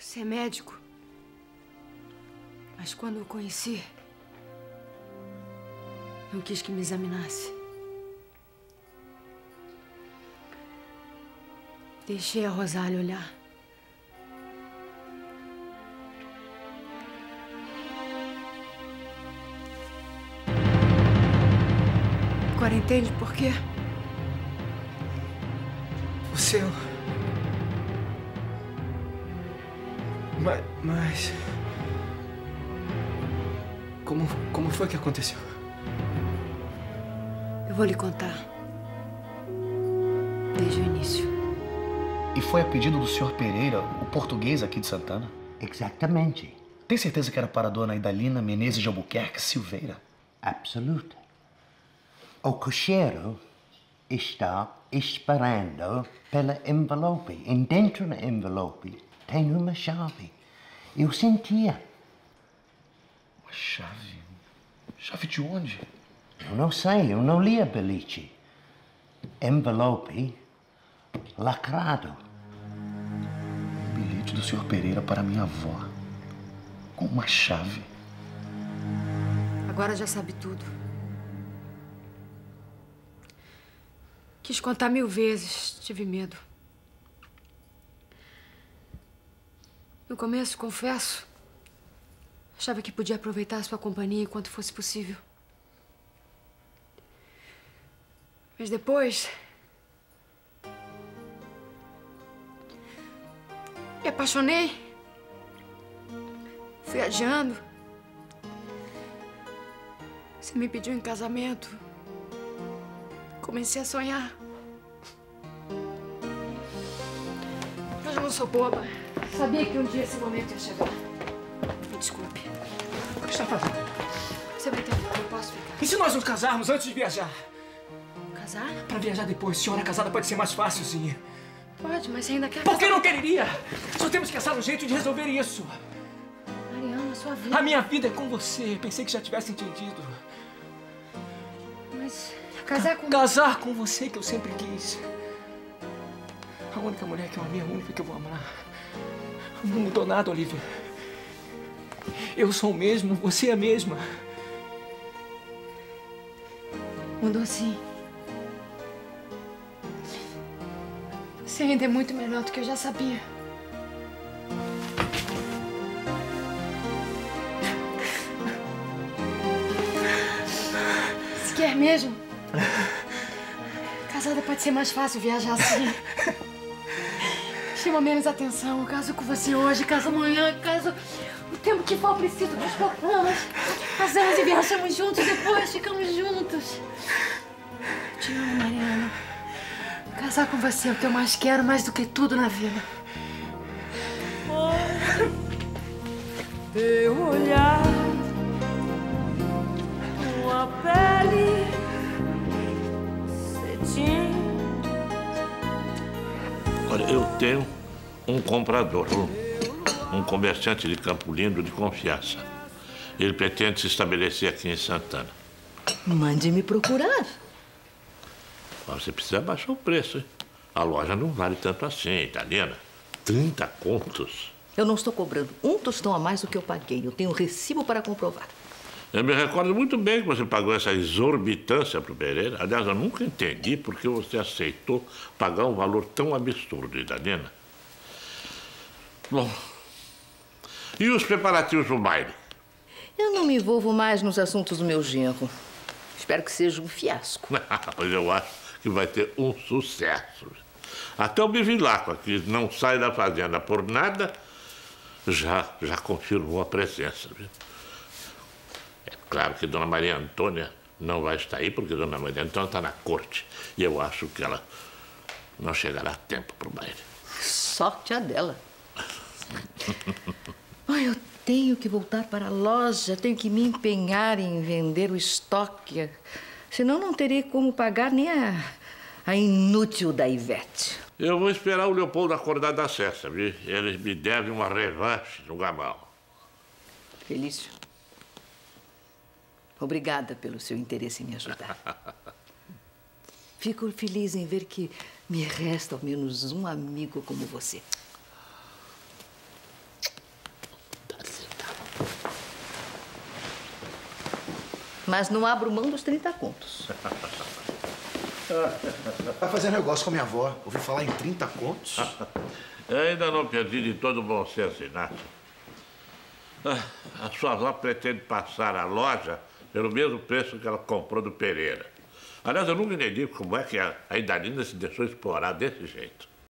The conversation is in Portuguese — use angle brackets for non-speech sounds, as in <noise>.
Você é médico. Mas quando o conheci, não quis que me examinasse. Deixei a Rosália olhar. Agora entende por quê? Você. Mas. Mas. Como, como foi que aconteceu? Eu vou lhe contar. Desde o início. E foi a pedido do Sr. Pereira, o português aqui de Santana? Exatamente. Tem certeza que era para a dona Idalina Menezes de Albuquerque Silveira? Absoluta. O cocheiro está esperando pela envelope. E dentro da envelope tem uma chave. Eu sentia. Uma chave? Chave de onde? Eu não sei, eu não li a beliche. Envelope lacrado. Um bilhete do Sr. Pereira para minha avó. Com uma chave. Agora já sabe tudo. Quis contar mil vezes, tive medo. No começo, confesso, achava que podia aproveitar a sua companhia enquanto fosse possível. Mas depois. Me apaixonei. Fui adiando. Você me pediu em casamento. Comecei a sonhar. Eu não sou boba. Sabia que um dia esse momento ia chegar. Me desculpe. O que está fazendo? Você vai entender, eu posso ficar. E se nós nos casarmos antes de viajar? Casar? Para viajar depois, senhora casada pode ser mais fácil, sim. Pode, mas você ainda quer Por que casar. não quereria? Só temos que achar um jeito de resolver isso. Mariana, sua vida. A minha vida é com você. Pensei que já tivesse entendido. Mas casar com... Casar com você que eu sempre quis. A única mulher que eu amei, a única que eu vou amar. Não mudou nada, Olivia. Eu sou o mesmo, você é a mesma. Mudou sim. Você ainda é muito melhor do que eu já sabia. Se quer mesmo? Casada pode ser mais fácil viajar assim. Chama menos atenção. Eu caso com você hoje, caso amanhã, caso o tempo que for preciso dos programas. Casamos e viajamos juntos, depois ficamos juntos. Te amo, Mariana. Casar com você é o que eu mais quero, mais do que tudo na vida. Olha, eu tenho um comprador, um, um comerciante de Campo Lindo de confiança. Ele pretende se estabelecer aqui em Santana. Mande me procurar. Mas você precisa baixar o preço, hein? A loja não vale tanto assim, italiana. 30 contos. Eu não estou cobrando um tostão a mais do que eu paguei. Eu tenho recibo para comprovar. Eu me recordo muito bem que você pagou essa exorbitância para o Pereira. Aliás, eu nunca entendi por que você aceitou pagar um valor tão absurdo, Idalina. Bom, e os preparativos para o baile? Eu não me envolvo mais nos assuntos do meu genro. Espero que seja um fiasco. <laughs> Pois eu acho que vai ter um sucesso. Até o Bivilacqua, que não sai da fazenda por nada, já, já confirmou a presença. Viu? Claro que Dona Maria Antônia não vai estar aí, porque Dona Maria Antônia está na corte. E eu acho que ela não chegará a tempo para o baile. Sorte a dela. Ai, eu tenho que voltar para a loja, tenho que me empenhar em vender o estoque. Senão não terei como pagar nem a, a inútil da Ivete. Eu vou esperar o Leopoldo acordar da cesta, viu? Ele me deve uma revanche no Gamal. Felício, Obrigada pelo seu interesse em me ajudar. <laughs> Fico feliz em ver que me resta ao menos um amigo como você. Mas não abro mão dos 30 contos. <laughs> Vai fazer negócio com a minha avó. Ouvi falar em 30 contos? <laughs> Ainda não perdi de todo o bom senso, Inácio. Ah, a sua avó pretende passar a loja pelo mesmo preço que ela comprou do Pereira. Aliás, eu nunca entendi como é que a, Idalina se deixou explorar desse jeito.